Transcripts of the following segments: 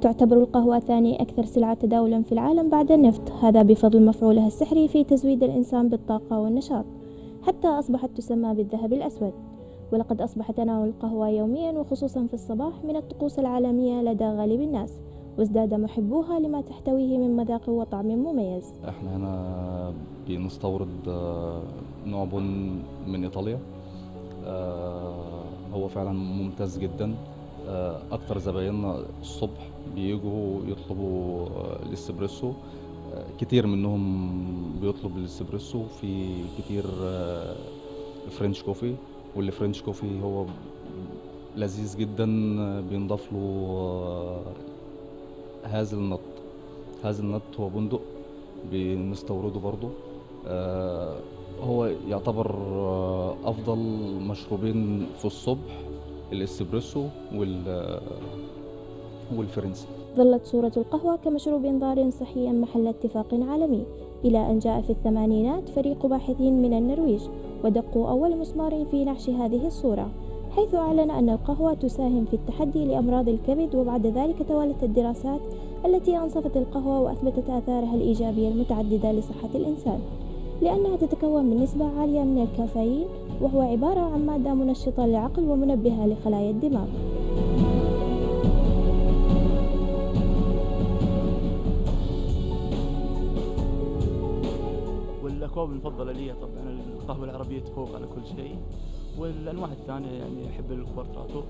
تعتبر القهوة ثاني أكثر سلعة تداولا في العالم بعد النفط. هذا بفضل مفعولها السحري في تزويد الإنسان بالطاقة والنشاط. حتى أصبحت تسمى بالذهب الأسود. ولقد أصبح تناول القهوة يوميا وخصوصا في الصباح من الطقوس العالمية لدى غالب الناس. وازداد محبوها لما تحتويه من مذاق وطعم مميز. إحنا هنا بنستورد آه، نوع بن من إيطاليا. آه، هو فعلا ممتاز جدا. أكتر زبايننا الصبح بيجوا يطلبوا آه، الإسبريسو. آه، كتير منهم بيطلب الإسبريسو. في كتير آه، فرنش كوفي والفرنش كوفي هو لذيذ جدا. آه، بينضاف له آه، هازل نط هازل نط هو بندق بنستورده برضو آه، هو يعتبر آه، أفضل مشروبين في الصبح. الإسبريسو وال والفرنسي. ظلت صورة القهوة كمشروب ضار صحيا محل اتفاق عالمي إلى أن جاء في الثمانينات فريق باحثين من النرويج ودقوا أول مسمار في نعش هذه الصورة حيث أعلن أن القهوة تساهم في التحدي لأمراض الكبد وبعد ذلك توالت الدراسات التي أنصفت القهوة وأثبتت آثارها الإيجابية المتعددة لصحة الإنسان لأنها تتكون من نسبة عالية من الكافيين وهو عبارة عن مادة منشطة للعقل ومنبهة لخلايا الدماغ. والأكواب المفضلة لي طبعا القهوة العربية تفوق على كل شيء والأنواع الثانية يعني أحب الكوارتراتو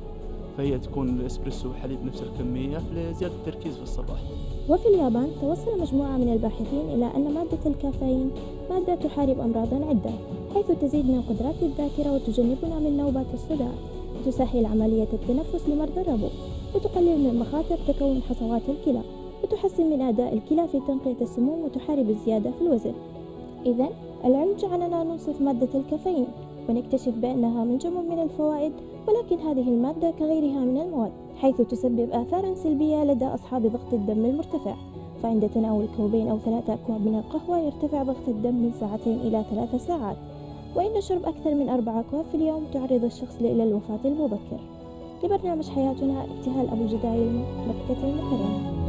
فهي تكون الإسبريسو وحليب نفس الكمية لزيادة التركيز في الصباح. وفي اليابان توصل مجموعة من الباحثين إلى أن مادة الكافيين مادة تحارب أمراضا عدة. حيث تزيد من قدرات الذاكرة وتجنبنا من نوبات الصداع وتسهل عملية التنفس لمرضى الربو وتقلل من مخاطر تكون حصوات الكلى وتحسن من أداء الكلى في تنقية السموم وتحارب الزيادة في الوزن. إذا العلم جعلنا ننصف مادة الكافيين ونكتشف بأنها منجم من الفوائد ولكن هذه المادة كغيرها من المواد حيث تسبب آثارا سلبية لدى أصحاب ضغط الدم المرتفع. فعند تناول كوبين أو ثلاثة أكواب من القهوة يرتفع ضغط الدم من ساعتين إلى ثلاث ساعات. وإن شرب أكثر من أربع أكواب في اليوم تعرض الشخص إلى الوفاة المبكر. لبرنامج حياتنا ابتهال أبو جدايل مكة المكرمة.